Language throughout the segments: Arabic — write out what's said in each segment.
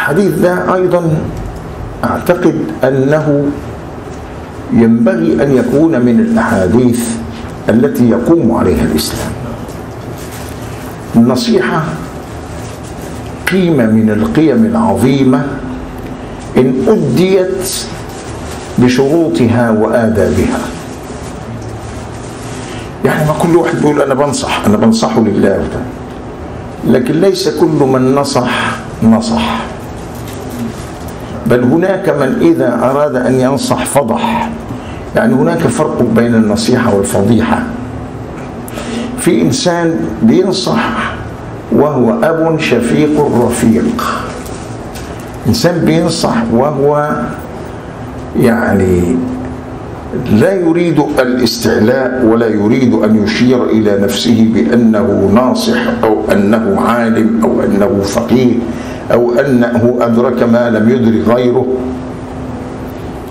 الحديث ده أيضا أعتقد أنه ينبغي أن يكون من الأحاديث التي يقوم عليها الإسلام. النصيحة قيمة من القيم العظيمة إن أديت بشروطها وآدابها. يعني ما كل واحد بيقول أنا بنصح أنا بنصحه لله لكن ليس كل من نصح نصح. بل هناك من إذا أراد أن ينصح فضح. يعني هناك فرق بين النصيحة والفضيحة. في إنسان بينصح وهو أب شفيق رفيق. إنسان بينصح وهو يعني لا يريد الاستعلاء ولا يريد أن يشير إلى نفسه بأنه ناصح أو أنه عالم أو أنه فقيه. أو أنه أدرك ما لم يدرك غيره.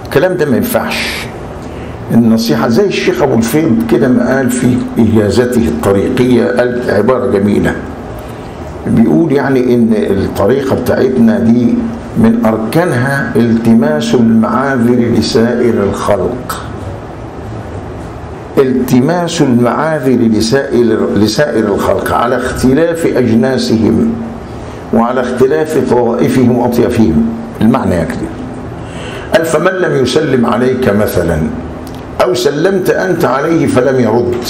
الكلام ده ما ينفعش. النصيحة زي الشيخ أبو الفيض كده ما قال في إجازته الطريقية قال عبارة جميلة. بيقول يعني إن الطريقة بتاعتنا دي من أركانها التماس المعاذر لسائر الخلق. التماس المعاذر لسائر, لسائر الخلق على اختلاف أجناسهم. وعلى اختلاف طوائفهم وأطيافهم. المعنى يكذب قال فمن لم يسلم عليك مثلا أو سلمت أنت عليه فلم يرد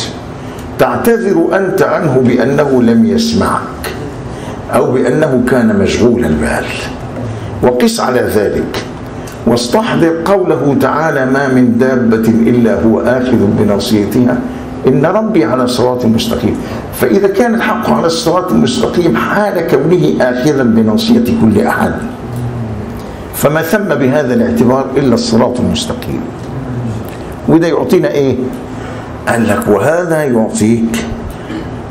تعتذر أنت عنه بأنه لم يسمعك أو بأنه كان مشغول البال. وقس على ذلك واستحضر قوله تعالى ما من دابة إلا هو آخذ بناصيتها. إن ربي على صراط مستقيم. فإذا كان الحق على الصراط المستقيم حال كونه آخذا بناصية كل أحد. فما ثم بهذا الاعتبار إلا الصراط المستقيم. وده يعطينا إيه؟ قال لك وهذا يعطيك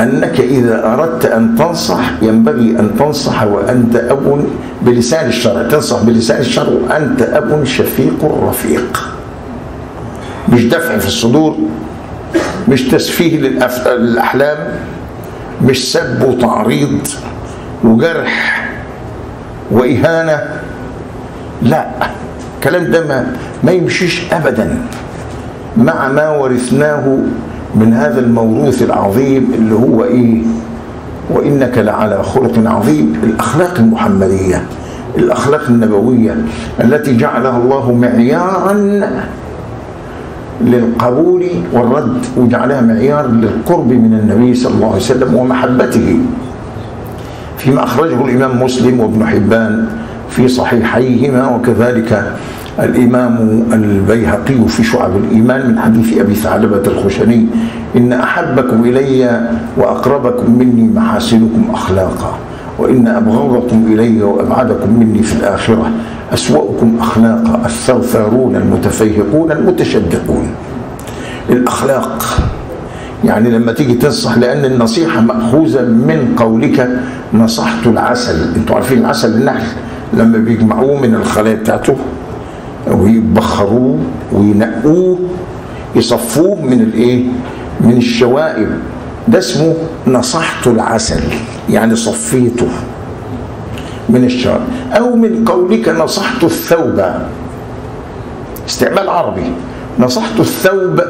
أنك إذا أردت أن تنصح ينبغي أن تنصح وأنت أب بلسان الشرع. تنصح بلسان الشرع وأنت أب شفيق رفيق. مش دفع في الصدور مش تسفيه للأحلام. مش سب وتعريض وجرح وإهانة. لا الكلام ده ما, ما يمشيش أبدا. مع ما ورثناه من هذا الموروث العظيم اللي هو إيه؟ وإنك لعلى خلق عظيم. الأخلاق المحمدية الأخلاق النبوية التي جعلها الله معيارا للقبول والرد وجعلها معيار للقرب من النبي صلى الله عليه وسلم ومحبته. فيما أخرجه الإمام مسلم وابن حبان في صحيحيهما وكذلك الإمام البيهقي في شعب الإيمان من حديث أبي ثعلبة الخشني إن أحبكم إلي وأقربكم مني محاسنكم أخلاقا وإن أبغضكم إلي وأبعدكم مني في الآخرة. أسوأكم أخلاقا الثرثارون المتفيهقون المتشدقون. الأخلاق يعني لما تيجي تنصح لأن النصيحة مأخوذة من قولك نصحت العسل. أنتوا عارفين العسل النحل؟ لما بيجمعوه من الخلايا بتاعته ويبخروه وينقوه يصفوه من الإيه؟ من الشوائب. ده اسمه نصحت العسل يعني صفيته. من الشوائب أو من قولك نصحت الثوب. استعمال عربي. نصحت الثوب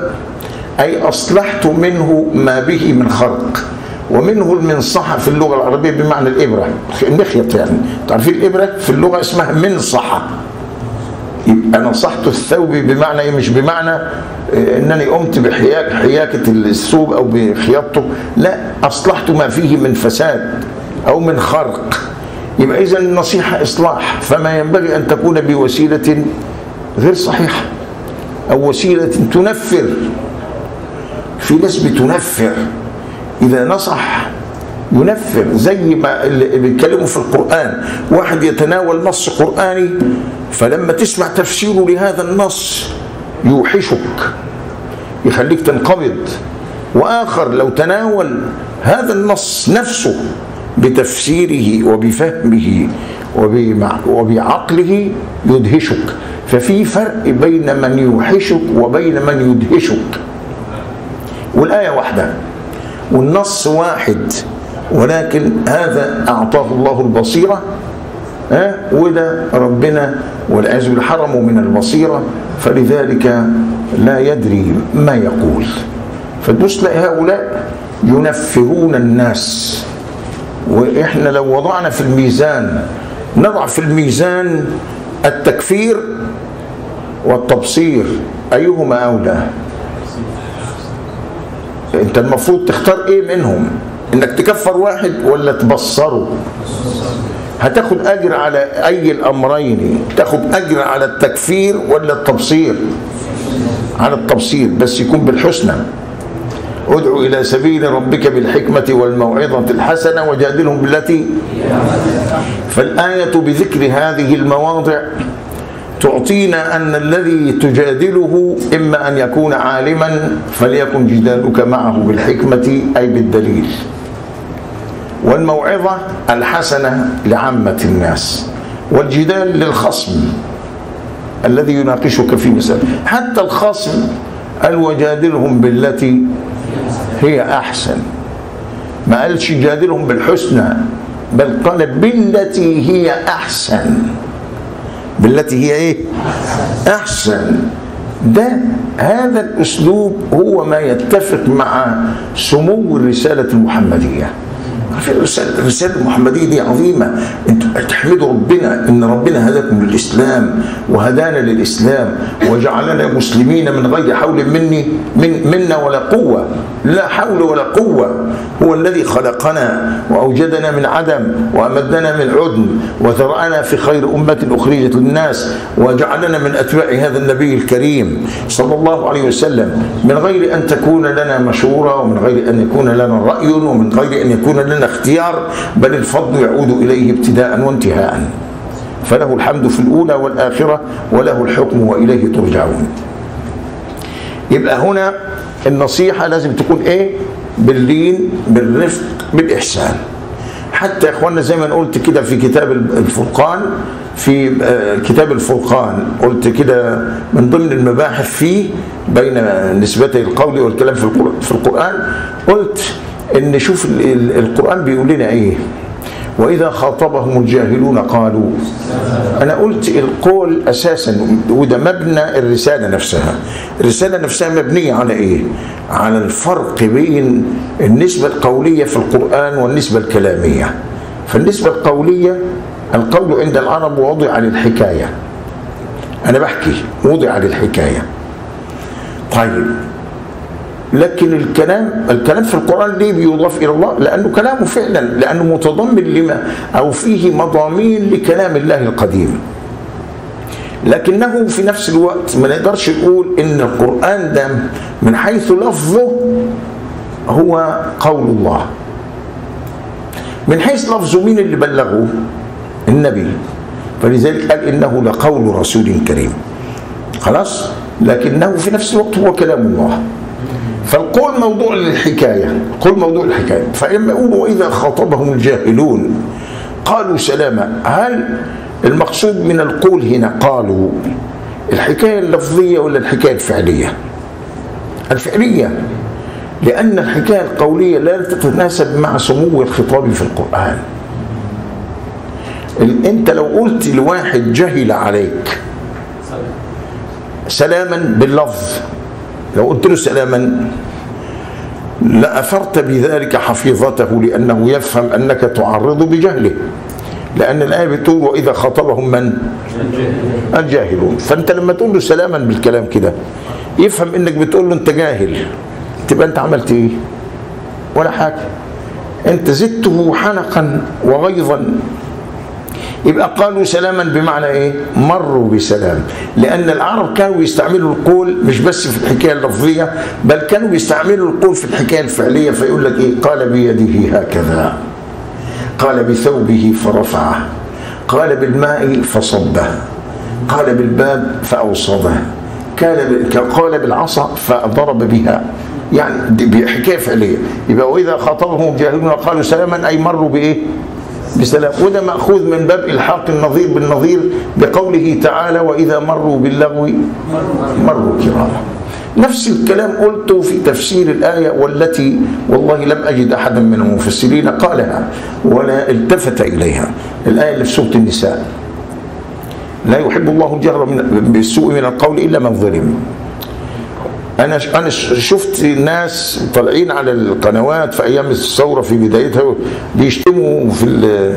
أي أصلحت منه ما به من خرق. ومنه المنصحة في اللغة العربية بمعنى الإبرة. المخيط يعني. تعرفين الإبرة؟ في اللغة اسمها منصحة. يبقى نصحت الثوب بمعنى إيه؟ مش بمعنى إنني قمت بحياك حياكة الثوب أو بخياطته. لا أصلحت ما فيه من فساد أو من خرق. يبقى اذا النصيحه إصلاح فما ينبغي أن تكون بوسيلة غير صحيحة أو وسيلة تنفر. في ناس بتنفر إذا نصح ينفر زي ما اللي بيتكلموا في القرآن. واحد يتناول نص قرآني فلما تسمع تفسيره لهذا النص يوحشك يخليك تنقبض. وآخر لو تناول هذا النص نفسه بتفسيره وبفهمه وبعقله يدهشك. ففي فرق بين من يوحشك وبين من يدهشك. والآية واحدة. والنص واحد. ولكن هذا أعطاه الله البصيرة. ها؟ وده ربنا والعياذ بالله حرمه من البصيرة. فلذلك لا يدري ما يقول. تلاقي هؤلاء ينفرون الناس. وإحنا لو وضعنا في الميزان نضع في الميزان التكفير والتبصير أيهما أولى؟ أنت المفروض تختار إيه منهم؟ إنك تكفر واحد ولا تبصره؟ هتاخد أجر على أي الأمرين؟ تاخد أجر على التكفير ولا التبصير؟ على التبصير بس يكون بالحسنى. ادعو إلى سبيل ربك بالحكمة والموعظة الحسنة وجادلهم بالتي فالآية بذكر هذه المواضع تعطينا أن الذي تجادله إما أن يكون عالما فليكن جدالك معه بالحكمة أي بالدليل والموعظة الحسنة لعامة الناس والجدال للخصم الذي يناقشك في مسألة حتى الخصم قال وجادلهم بالتي هي أحسن. ما قالش جادلهم بالحسنى بل قال بالتي هي أحسن. بالتي هي إيه؟ أحسن. ده هذا الأسلوب هو ما يتفق مع سمو الرسالة المحمدية. الرسالة, المحمدية دي عظيمة. أنتوا تحمدوا ربنا إن ربنا هداكم للإسلام وهدانا للإسلام وجعلنا مسلمين من غير حول مني من منا ولا قوة. لا حول ولا قوة. هو الذي خلقنا وأوجدنا من عدم وأمدنا من عدم وذرأنا في خير أمة أخرجت للناس وجعلنا من أتباع هذا النبي الكريم صلى الله عليه وسلم. من غير أن تكون لنا مشورة ومن غير أن يكون لنا رأي ومن غير أن يكون لنا اختيار بل الفضل يعود إليه ابتداء وانتهاء. فله الحمد في الأولى والآخرة وله الحكم وإليه ترجعون. يبقى هنا النصيحة لازم تكون إيه؟ باللين بالرفق بالإحسان. حتى يا إخواننا زي ما قلت كده في كتاب الفرقان في كتاب الفرقان قلت كده من ضمن المباحث فيه بين نسبتي القول والكلام في القرآن. قلت إن شوف القرآن بيقول لنا إيه؟ وإذا خاطبهم الجاهلون قالوا أنا قلت القول أساسا وده مبنى الرسالة نفسها. الرسالة نفسها مبنية على إيه؟ على الفرق بين النسبة القولية في القرآن والنسبة الكلامية. فالنسبة القولية القول عند العرب وضع للحكاية. أنا بحكي وضع للحكاية. طيب لكن الكلام الكلام في القرآن ليه بيضاف إلى الله؟ لأنه كلامه فعلا لأنه متضمن لما أو فيه مضامين لكلام الله القديم. لكنه في نفس الوقت ما نقدرش نقول إن القرآن ده من حيث لفظه هو قول الله. من حيث لفظه مين اللي بلغه؟ النبي. فلذلك قال إنه لقول رسول كريم. خلاص؟ لكنه في نفس الوقت هو كلام الله. فالقول موضوع للحكاية قول موضوع الحكاية. فإما يقولوا وإذا خاطبهم الجاهلون قالوا سلاما هل المقصود من القول هنا قالوا الحكاية اللفظية ولا الحكاية الفعلية؟ الفعلية لأن الحكاية القولية لا تتناسب مع سمو الخطاب في القرآن. أنت لو قلت لواحد جهل عليك سلاما باللفظ لو قلت له سلاما لأثرت بذلك حفيظته لأنه يفهم أنك تعرض بجهله. لأن الآية بتقول وإذا خاطبهم من? الجاهلون. فأنت لما تقول له سلاما بالكلام كده يفهم إنك بتقول له أنت جاهل. تبقى أنت عملت إيه؟ ولا حاجة. أنت زدته حنقا وغيظا. يبقى قالوا سلاما بمعنى إيه؟ مروا بسلام. لأن العرب كانوا يستعملوا القول مش بس في الحكاية اللفظية بل كانوا بيستعملوا القول في الحكاية الفعلية فيقول لك إيه؟ قال بيده هكذا. قال بثوبه فرفعه. قال بالماء فصبه. قال بالباب فاوصده قال بالعصا فضرب بها. يعني دي حكاية فعلية. يبقى وإذا خاطبهم الجاهلون قالوا سلاما أي مروا بإيه؟ بسلام. وده مأخوذ من باب إلحاق النظير بالنظير بقوله تعالى وإذا مروا باللغو مروا كراما. نفس الكلام قلته في تفسير الآية والتي والله لم أجد أحدا من المفسرين قالها ولا التفت إليها. الآية اللي في سورة النساء. لا يحب الله الجهر من بالسوء من القول إلا من ظلم. أنا أنا شفت ناس طالعين على القنوات في أيام الثورة في بدايتها بيشتموا في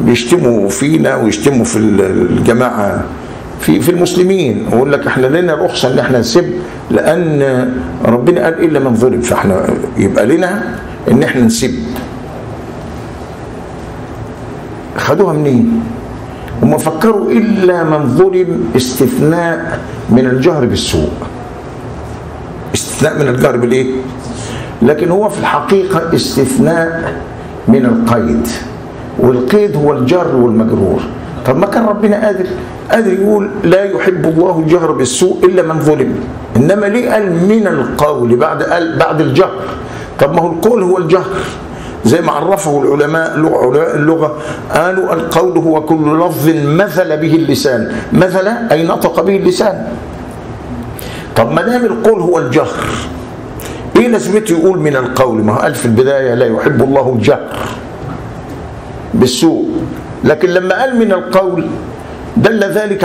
بيشتموا فينا ويشتموا في الجماعة في في المسلمين. ويقول لك إحنا لنا رخصة إن إحنا نسب لأن ربنا قال الا من ظلم؟ فإحنا يبقى لنا إن إحنا نسب خدوها منين؟ هم فكروا إلا من ظلم استثناء من الجهر بالسوء. استثناء من الجهر بالإيه؟ لكن هو في الحقيقة استثناء من القيد والقيد هو الجر والمجرور. طب ما كان ربنا قادر قادر يقول لا يحب الله الجهر بالسوء إلا من ظلم. إنما ليه قال من القول بعد قال بعد الجهر؟ طب ما هو القول هو الجهر. زي ما عرفه العلماء اللغة قالوا القول هو كل لفظ مثل به اللسان. مثل أي نطق به اللسان. طب ما دام القول هو الجهر إيه لازمته يقول من القول؟ ما هو قال في البداية لا يحب الله الجهر بالسوء لكن لما قال من القول دل ذلك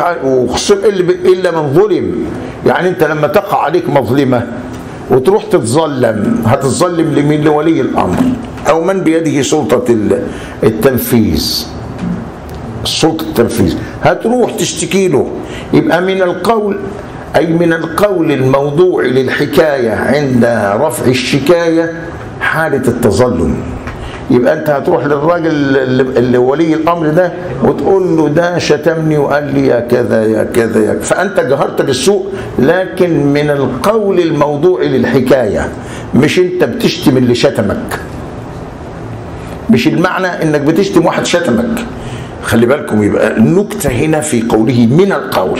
إلا من ظلم. يعني أنت لما تقع عليك مظلمة وتروح تتظلم هتتظلم لمين؟ لولي الأمر أو من بيده سلطة التنفيذ. سلطة التنفيذ. هتروح تشتكي له. يبقى من القول أي من القول الموضوع للحكاية عند رفع الشكاية حالة التظلم. يبقى أنت هتروح للراجل اللي ولي الأمر ده وتقول له ده شتمني وقال لي يا كذا يا كذا يا فأنت جهرت بالسوء لكن من القول الموضوع للحكاية. مش أنت بتشتم اللي شتمك. مش المعنى إنك بتشتم واحد شتمك. خلي بالكم يبقى النكتة هنا في قوله من القول.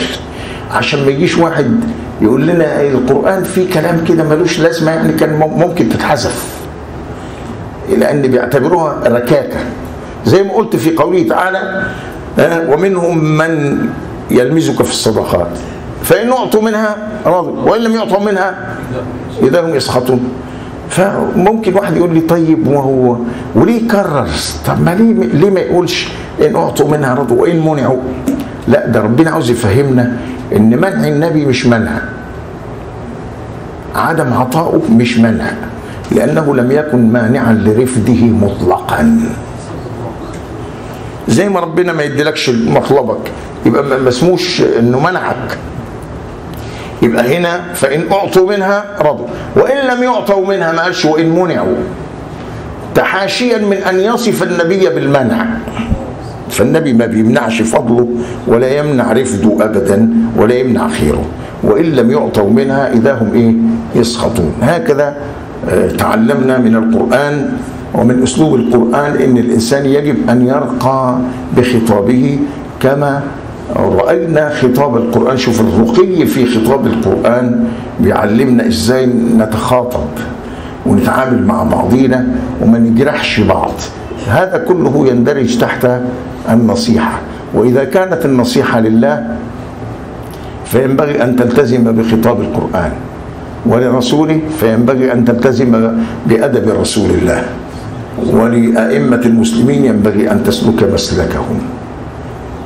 عشان ما يجيش واحد يقول لنا القرآن فيه كلام كده ملوش لازمة يعني كان ممكن تتحذف. لأن بيعتبروها ركاكة. زي ما قلت في قوله تعالى ومنهم من يلمزك في الصدقات. فإن أعطوا منها راضوا وإن لم يعطوا منها إذا هم يسخطون. فممكن واحد يقول لي طيب وهو وليه كرر طب ما ليه ليه ما يقولش إن أعطوا منها رضوا وإن منعوا؟ لا ده ربنا عاوز يفهمنا إن منع النبي مش منع. عدم عطائه مش منع. لأنه لم يكن مانعا لرفده مطلقا. زي ما ربنا ما يديلكش مطلبك يبقى ما اسموش إنه منعك. يبقى هنا فإن أعطوا منها رضوا. وإن لم يعطوا منها ما قالش وإن منعوا. تحاشيا من أن يصف النبي بالمنع. فالنبي ما بيمنعش فضله ولا يمنع رفده أبدا ولا يمنع خيره. وإن لم يعطوا منها إذا هم إيه؟ يسخطون. هكذا تعلمنا من القرآن ومن أسلوب القرآن أن الإنسان يجب أن يرقى بخطابه كما رأينا خطاب القرآن. شوف الرقي في خطاب القرآن بيعلمنا إزاي نتخاطب ونتعامل مع بعضينا وما نجرحش بعض. هذا كله يندرج تحت النصيحة. وإذا كانت النصيحة لله فينبغي أن تلتزم بخطاب القرآن. ولرسوله فينبغي أن تلتزم بأدب رسول الله. ولأئمة المسلمين ينبغي أن تسلك مسلكهم.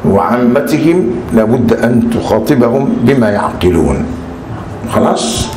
وعامتهم لابد أن تخاطبهم بما يعقلون. خلاص؟